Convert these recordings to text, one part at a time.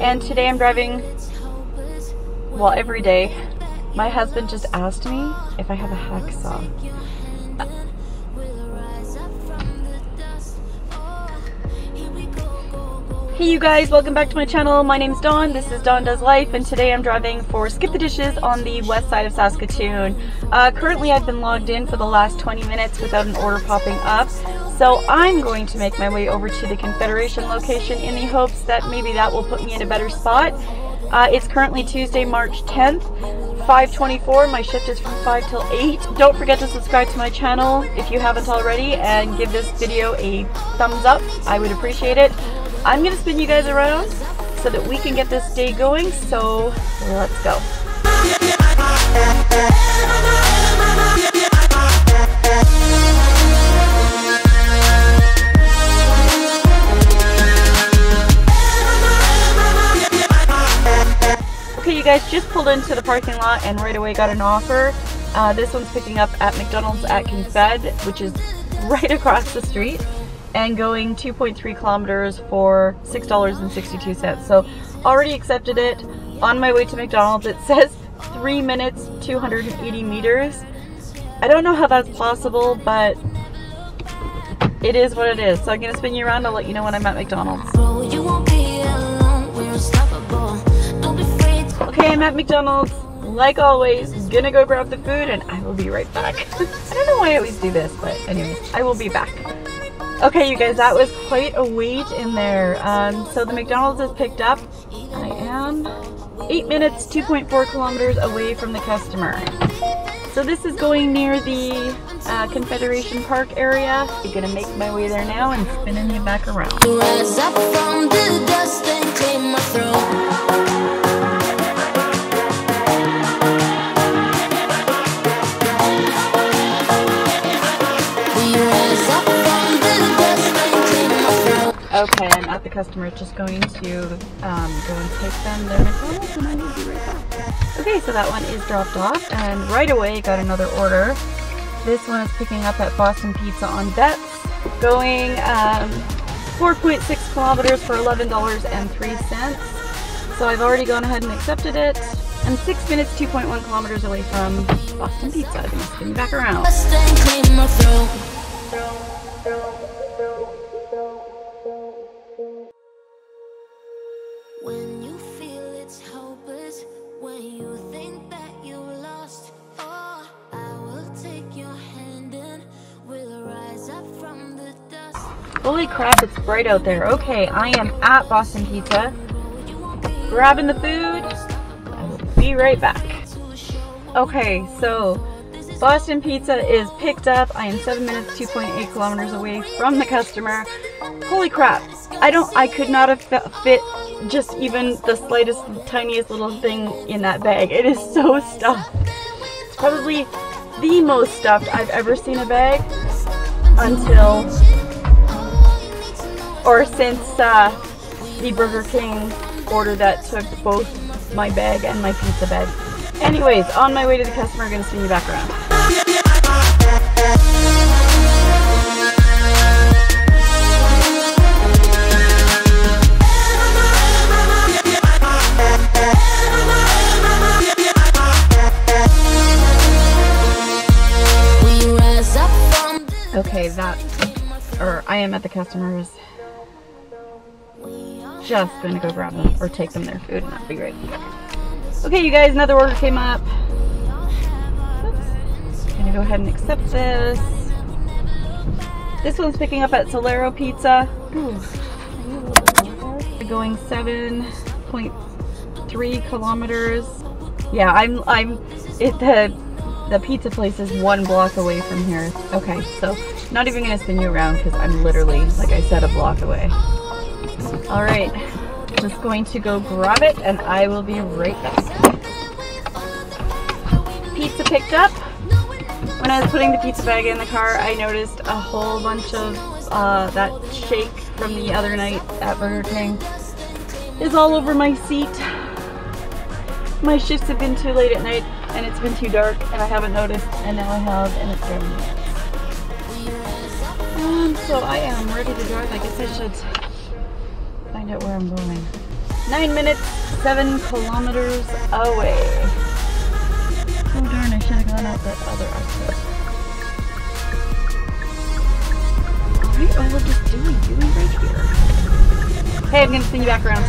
And today I'm driving, well, every day. My husband just asked me if I have a hacksaw. Hey you guys, welcome back to my channel. My name's Dawn, this is Dawn Does Life, and today I'm driving for Skip the Dishes on the west side of Saskatoon. Uh, currently I've been logged in for the last 20 minutes without an order popping up, so I'm going to make my way over to the Confederation location in the hopes that maybe that will put me in a better spot. Uh, it's currently Tuesday, March 10th, 5.24. My shift is from 5 till 8. Don't forget to subscribe to my channel if you haven't already and give this video a thumbs up. I would appreciate it. I'm to spin you guys around so that we can get this day going. So let's go. Okay, you guys just pulled into the parking lot and right away got an offer. Uh, this one's picking up at McDonald's at Confed, which is right across the street and going 2.3 kilometers for $6.62. So already accepted it. On my way to McDonald's, it says three minutes, 280 meters. I don't know how that's possible, but it is what it is. So I'm gonna spin you around. I'll let you know when I'm at McDonald's. Okay, I'm at McDonald's. Like always, gonna go grab the food and I will be right back. I don't know why I always do this, but anyways, I will be back. Okay, you guys, that was quite a wait in there. Um, so the McDonald's is picked up. I am 8 minutes, 2.4 kilometers away from the customer. So this is going near the uh, Confederation Park area. I'm gonna make my way there now and spinning you back around. Okay, I'm at the customer, just going to um, go and take them their McDonald's and I will be right back. Okay, so that one is dropped off and right away got another order. This one is picking up at Boston Pizza on Betts, going um, 4.6 kilometers for $11.03. So I've already gone ahead and accepted it. I'm 6 minutes, 2.1 kilometers away from Boston Pizza. I'm going to spin back around. Holy crap, it's bright out there. Okay, I am at Boston Pizza, grabbing the food. I will be right back. Okay, so Boston Pizza is picked up. I am 7 minutes, 2.8 kilometers away from the customer. Holy crap. I don't, I could not have fit just even the slightest, tiniest little thing in that bag. It is so stuffed. It's probably the most stuffed I've ever seen a bag until, or since uh, the Burger King order that took both my bag and my pizza bag. Anyways, on my way to the customer, to spin you back around. Okay, that, or I am at the customers. Just gonna go grab them or take them their food and that'll be great. Okay, you guys, another order came up. Oops. Gonna go ahead and accept this. This one's picking up at Solero Pizza. Ooh. Going 7.3 kilometers. Yeah, I'm, I'm, it, the the pizza place is one block away from here. Okay, so not even gonna spin you around because I'm literally, like I said, a block away. All right, just going to go grab it and I will be right back. Pizza picked up. When I was putting the pizza bag in the car, I noticed a whole bunch of uh, that shake from the other night at Burger King is all over my seat. My shifts have been too late at night and it's been too dark and I haven't noticed and now I have and it's very Um, so I am ready to drive. I guess I should find out where I'm going. Nine minutes, seven kilometers away. Oh darn, I should have gone out that other exit. Alright, well we'll just do you right here. Hey, I'm gonna spin you back around.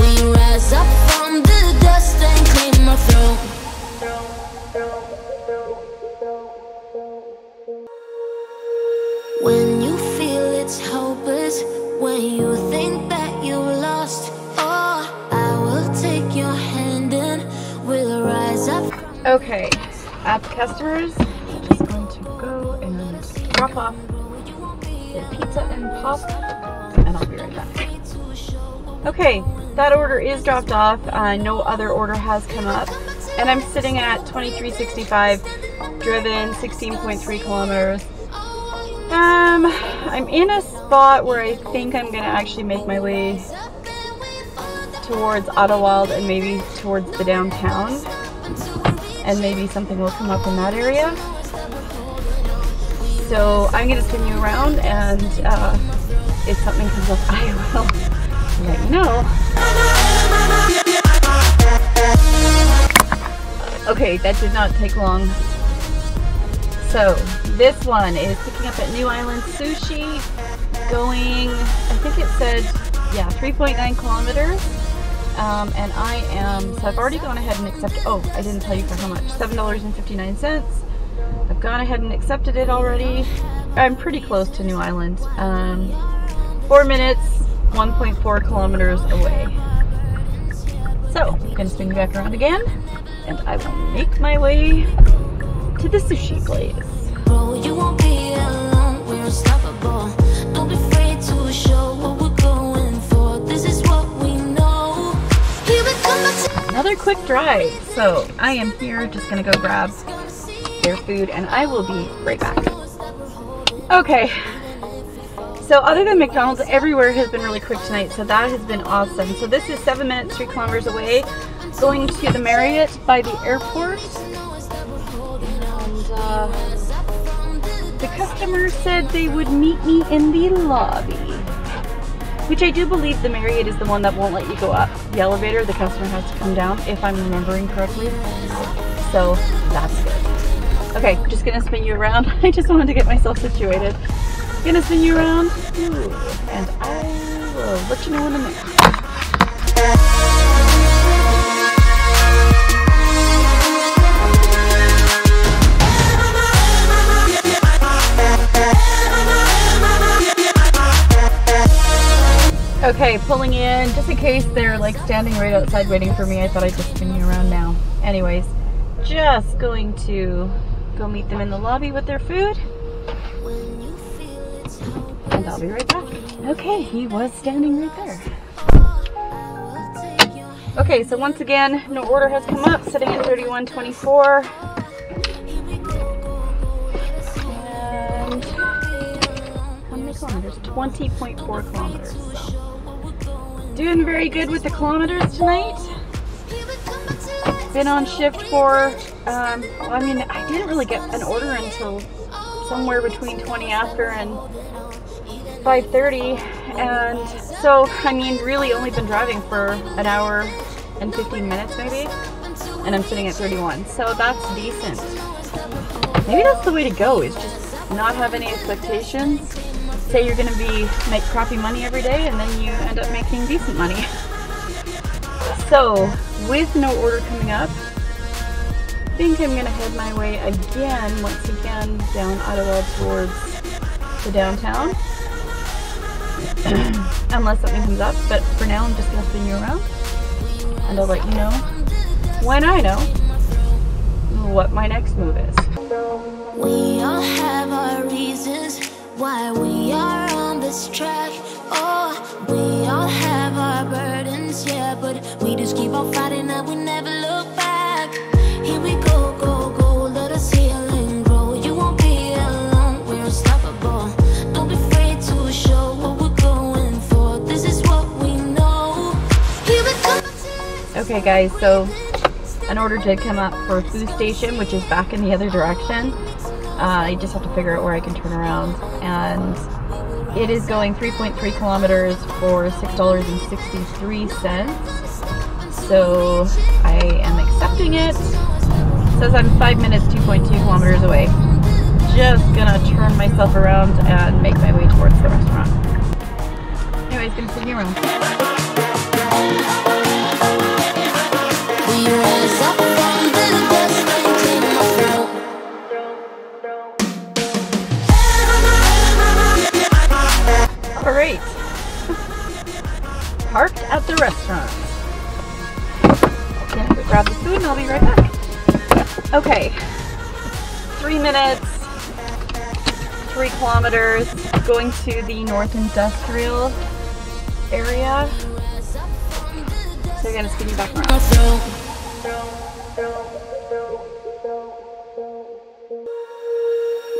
We rise up from the dust and. Oh, I will take your hand and we'll rise up. Okay, app customers, just going to go and drop off the pizza and pop, and I'll be right back. Okay, that order is dropped off. Uh, no other order has come up. And I'm sitting at 2365, driven 16.3 kilometers. Um, I'm in a spot where I think I'm gonna actually make my way towards Ottawald and maybe towards the downtown. And maybe something will come up in that area. So I'm gonna spin you around and uh, if something comes up, I will let you know. Okay, that did not take long. So this one is picking up at New Island Sushi, going, I think it said, yeah, 3.9 kilometers. Um, and I am, so I've already gone ahead and accepted, oh, I didn't tell you for how much, $7.59. I've gone ahead and accepted it already. I'm pretty close to New Island. Um, four minutes, 1.4 kilometers away. So, I'm gonna you back around again, and I will make my way to the sushi place. Another quick drive. So, I am here just gonna go grab their food, and I will be right back. Okay. So other than McDonald's, everywhere has been really quick tonight, so that has been awesome. So this is seven minutes, three kilometers away, going to the Marriott by the airport. And uh, the customer said they would meet me in the lobby. Which I do believe the Marriott is the one that won't let you go up the elevator. The customer has to come down, if I'm remembering correctly. So that's good. Okay, just gonna spin you around. I just wanted to get myself situated. Gonna spin you around, and I will let you know when I'm there. Okay, pulling in, just in case they're like standing right outside waiting for me, I thought I'd just spin you around now. Anyways, just going to go meet them in the lobby with their food. And I'll be right back. Okay, he was standing right there. Okay, so once again, no order has come up, sitting at 31.24. And how many kilometers? 20.4 kilometers. So, doing very good with the kilometers tonight. Been on shift for, um, I mean, I didn't really get an order until somewhere between 20 after and 5.30 and so I mean really only been driving for an hour and 15 minutes maybe. And I'm sitting at 31 so that's decent. Maybe that's the way to go is just not have any expectations say you're gonna be make crappy money every day and then you end up making decent money so with no order coming up I think I'm gonna head my way again once again down Ottawa towards the downtown unless something comes up. But for now, I'm just gonna spin you around, and I'll let you know when I know what my next move is. We all have our reasons why we are on this track. Oh, we all have our burdens, yeah, but we just keep on fighting and we never look back. Here we go, go, go, let us heal and grow. You won't be alone, we're unstoppable. Don't be afraid to show what we're going for. This is what we know. Here we come. Okay, guys, so an order did come up for food station, which is back in the other direction. Uh, I just have to figure out where I can turn around, and It is going 3.3 kilometers for $6.63. So I am accepting it. it. Says I'm five minutes, 2.2 kilometers away. Just gonna turn myself around and make my way towards the restaurant. Anyways, gonna see you around. Okay. Three minutes, three kilometers, going to the North Industrial area. So I gotta spin you back around.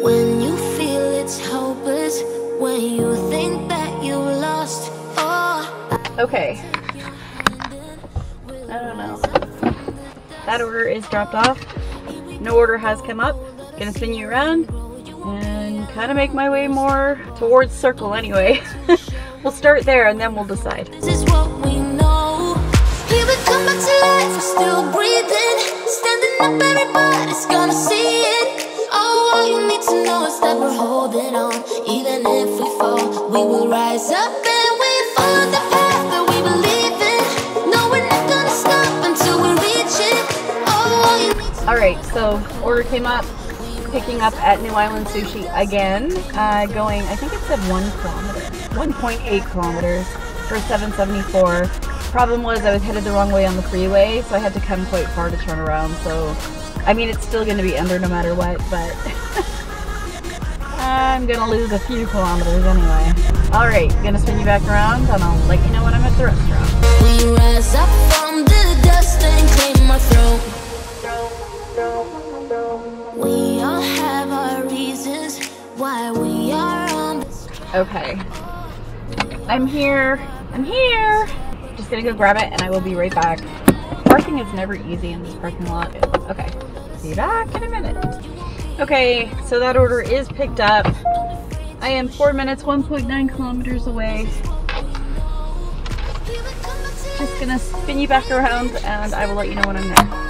When you feel it's hopeless, when you think that you lost, oh. Okay. I don't know. That order is dropped off. No order has come up. Gonna spin you around and kind of make my way more towards circle anyway. we'll start there and then we'll decide. This is what we know. Here we come back to life, we're still breathing. Standing up, everybody's gonna see it. Oh, all you need to know is that we're holding on. Even if we fall, we will rise up so order came up. Picking up at New Island Sushi again. Uh, going, I think it said one kilometer. 1.8 kilometers for 774. Problem was I was headed the wrong way on the freeway, so I had to come quite far to turn around. So, I mean, it's still going to be under no matter what, but I'm going to lose a few kilometers anyway. Alright, gonna spin you back around and I'll let you know when I'm at the restaurant. Okay. I'm here. I'm here. Just gonna go grab it and I will be right back. Parking is never easy in this parking lot. Okay. Be back in a minute. Okay, so that order is picked up. I am four minutes, 1.9 kilometers away. Just gonna spin you back around and I will let you know when I'm there.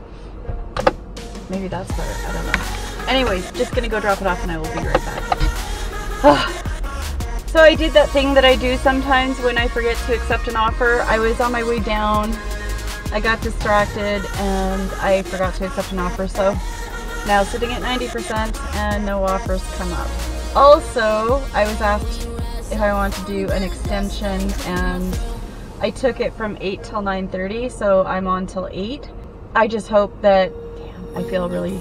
Maybe that's better. I don't know. Anyways, just gonna go drop it off and I will be right back. so I did that thing that I do sometimes when I forget to accept an offer. I was on my way down I got distracted and I forgot to accept an offer. So now sitting at 90% and no offers come up. Also, I was asked if I want to do an extension and I took it from 8 till 9.30, so I'm on till 8. I just hope that, I feel really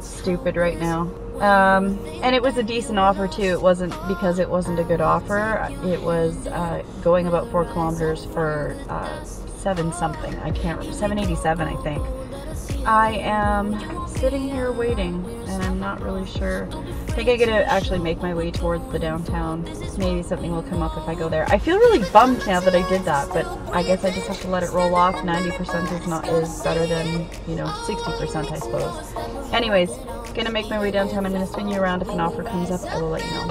stupid right now. Um, and it was a decent offer too. It wasn't because it wasn't a good offer. It was uh, going about four kilometers for uh, seven something. I can't remember. 787, I think. I am sitting here waiting, and I'm not really sure. I think I gotta actually make my way towards the downtown. Maybe something will come up if I go there. I feel really bummed now that I did that, but I guess I just have to let it roll off. 90% is not is better than you know 60%, I suppose. Anyways, gonna make my way downtown. I'm gonna spin you around. If an offer comes up, I will let you know.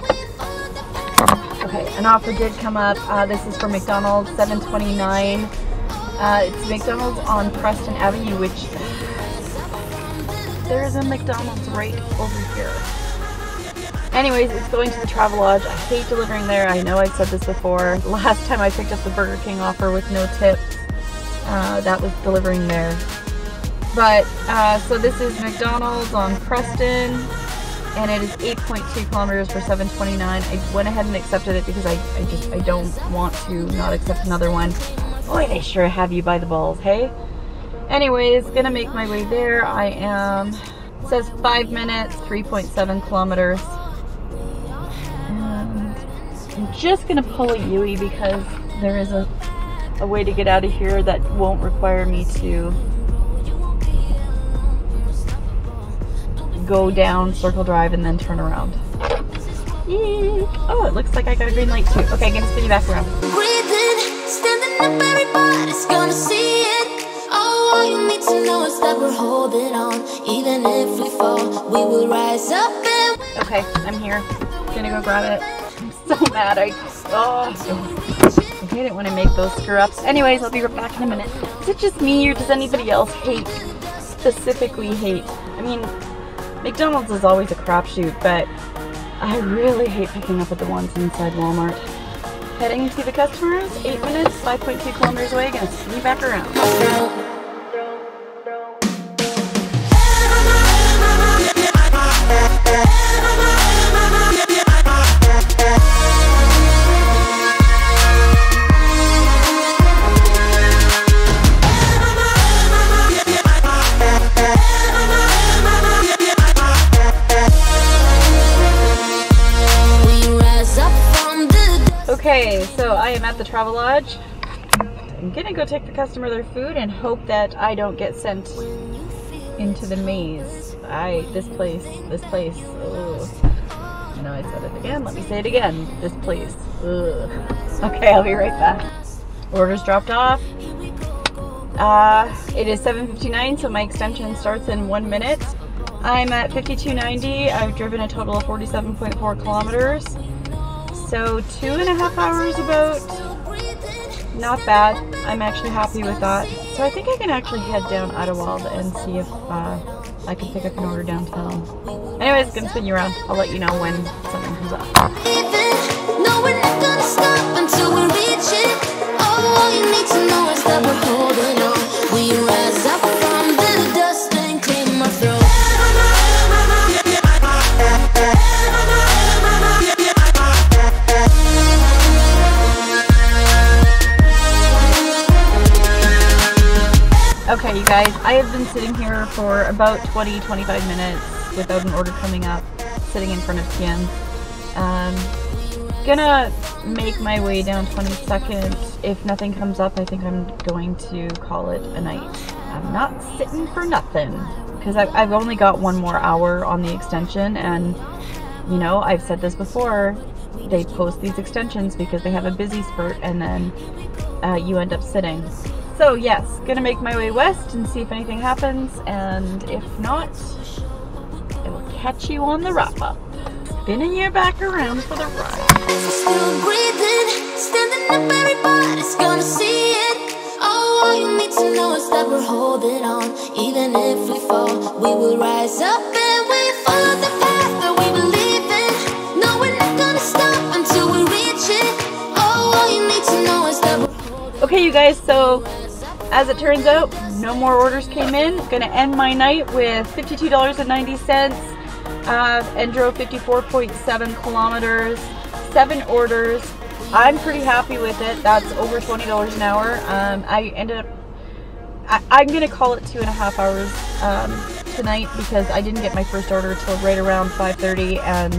Okay, an offer did come up. Uh, this is for McDonald's, 729. Uh, it's McDonald's on Preston Avenue, which there is a McDonald's right over here. Anyways, it's going to the Travelodge. I hate delivering there. I know I've said this before. Last time I picked up the Burger King offer with no tips, uh, that was delivering there. But, uh, so this is McDonald's on Preston, and it is 8.2 kilometers for 7.29. I went ahead and accepted it because I, I just, I don't want to not accept another one. Boy, they sure have you by the balls, hey? Anyways, gonna make my way there. I am, says five minutes, 3.7 kilometers. I'm just gonna pull a Yui because there is a, a way to get out of here that won't require me to go down Circle Drive and then turn around. Eek. Oh, it looks like I got a green light too. Okay, I'm gonna spin you back around. Breathing, all you need to know is that we're holding on. Even if we fall, we will rise up Okay, I'm here. Gonna go grab it. I'm so mad. I oh, I didn't want to make those screw ups. Anyways, I'll be right back in a minute. Is it just me or does anybody else hate specifically hate? I mean, McDonald's is always a crapshoot, but I really hate picking up at the ones inside Walmart. Heading to the customers, eight minutes, 5.2 kilometers away. Gonna see you back around. Okay, so I am at the Travelodge. I'm gonna go take the customer their food and hope that I don't get sent into the maze. I this place, this place. Ugh. I know I said it again. Let me say it again. This place. Ugh. Okay, I'll be right back. Orders dropped off. Uh, it is 7:59, so my extension starts in one minute. I'm at 5290. I've driven a total of 47.4 kilometers. So two and a half hours about. Not bad. I'm actually happy with that. So I think I can actually head down Idylwyld and see if uh, I can pick up an order downtown. Anyways, gonna spin you around. I'll let you know when something comes up. You guys, I have been sitting here for about 20 25 minutes without an order coming up, sitting in front of Tian. Um, gonna make my way down 22nd. If nothing comes up, I think I'm going to call it a night. I'm not sitting for nothing because I've, I've only got one more hour on the extension, and you know, I've said this before. They post these extensions because they have a busy spurt, and then uh, you end up sitting. So yes, gonna make my way west and see if anything happens, and if not, I will catch you on the wrap up. Spinning you back around for the ride. Still breathing, standing up, everybody's gonna see it. Oh, all you need to know is that we're holding on. Even if we fall, we will rise up and we follow the path that we believe in. No, we're not gonna stop until we reach it. Oh, all you need to know is that we're Okay, you guys, so as it turns out, no more orders came in. Gonna end my night with $52.90 uh, and drove 54.7 kilometers, seven orders. I'm pretty happy with it. That's over $20 an hour. Um, I ended up, I, I'm gonna call it two and a half hours um, tonight because I didn't get my first order till right around 5.30 and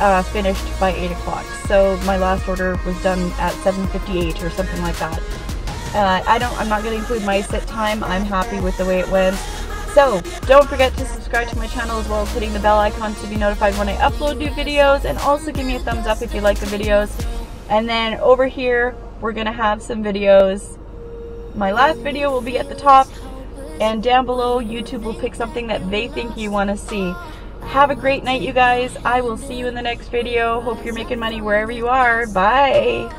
uh, finished by 8 o'clock. So my last order was done at 7.58 or something like that. Uh, I don't. I'm not going to include my sit time. I'm happy with the way it went. So don't forget to subscribe to my channel as well as hitting the bell icon to be notified when I upload new videos, and also give me a thumbs up if you like the videos. And then over here, we're gonna have some videos. My last video will be at the top, and down below, YouTube will pick something that they think you want to see. Have a great night, you guys. I will see you in the next video. Hope you're making money wherever you are. Bye.